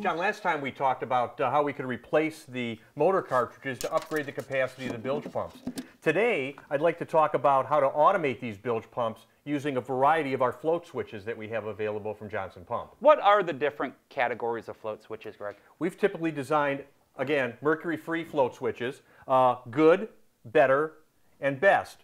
John, last time we talked about uh, how we could replace the motor cartridges to upgrade the capacity of the bilge pumps. Today, I'd like to talk about how to automate these bilge pumps using a variety of our float switches that we have available from Johnson Pump. What are the different categories of float switches, Greg? We've typically designed, again, mercury-free float switches, uh, good, better, and best.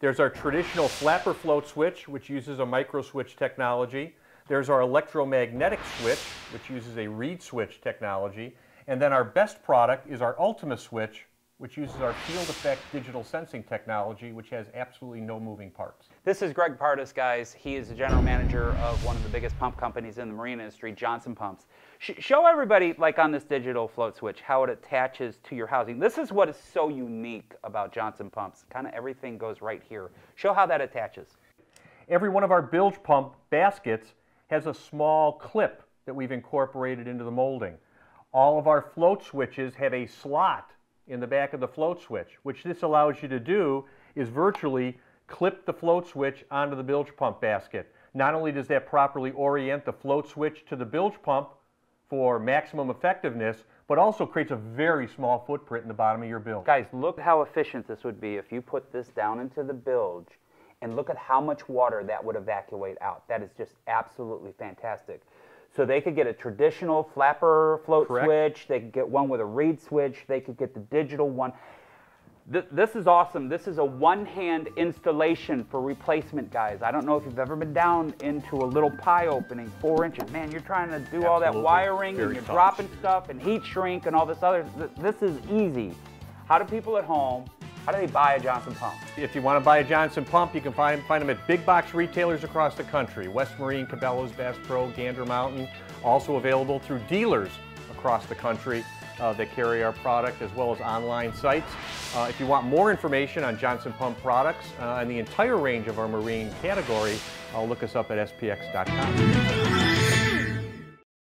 There's our traditional flapper float switch, which uses a micro switch technology. There's our electromagnetic switch, which uses a reed switch technology. And then our best product is our Ultima switch, which uses our field effect digital sensing technology, which has absolutely no moving parts. This is Greg Pardus, guys. He is the general manager of one of the biggest pump companies in the marine industry, Johnson Pumps. Sh show everybody, like on this digital float switch, how it attaches to your housing. This is what is so unique about Johnson Pumps. Kind of everything goes right here. Show how that attaches. Every one of our bilge pump baskets has a small clip that we've incorporated into the molding. All of our float switches have a slot in the back of the float switch. Which this allows you to do is virtually clip the float switch onto the bilge pump basket. Not only does that properly orient the float switch to the bilge pump for maximum effectiveness, but also creates a very small footprint in the bottom of your bilge. Guys, look how efficient this would be if you put this down into the bilge and look at how much water that would evacuate out. That is just absolutely fantastic. So they could get a traditional flapper float Correct. switch. They could get one with a reed switch. They could get the digital one. Th this is awesome. This is a one-hand installation for replacement, guys. I don't know if you've ever been down into a little pie opening, four inches. Man, you're trying to do all that wiring Very and you're tough. dropping stuff and heat shrink and all this other. th- This is easy. How do people at home? How do they buy a Johnson pump? If you want to buy a Johnson pump, you can find, find them at big box retailers across the country. West Marine, Cabela's, Bass Pro, Gander Mountain. Also available through dealers across the country uh, that carry our product as well as online sites. Uh, if you want more information on Johnson Pump products uh, and the entire range of our marine category, uh, look us up at spx.com.